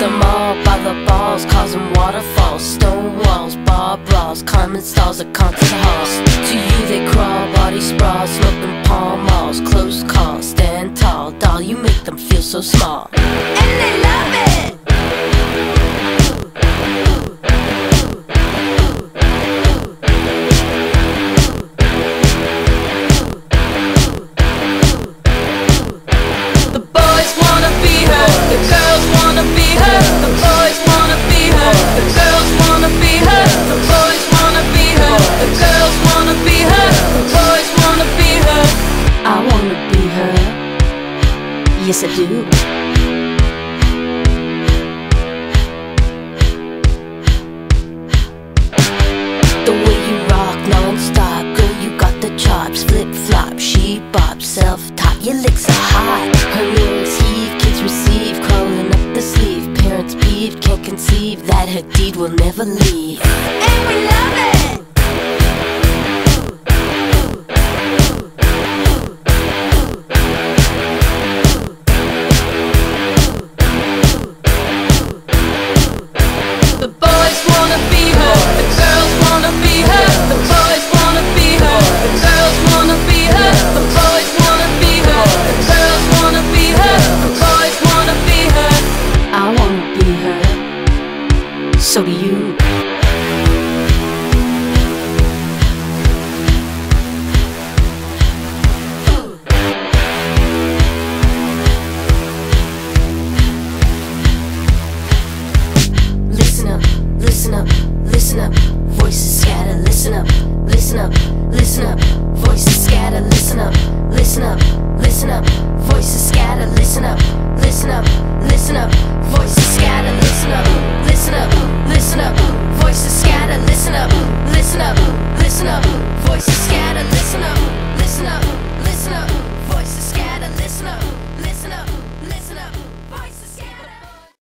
them all by the balls, causing waterfalls, stone walls, bar brawls, climbing stalls at concert halls. To you they crawl, body sprawls, smoking palm malls, close calls, stand tall, doll, you make them feel so small. And they Yes, I do. The way you rock non-stop Girl, you got the chops Flip-flop, she bop Self-top, your licks are hot Her lyrics heave, kids receive Crawling up the sleeve Parents peeved, can't conceive That her deed will never leave And we love it! So do you. Listen up, listen up, listen up. Voices scatter, listen up, listen up, listen up. Voices scatter,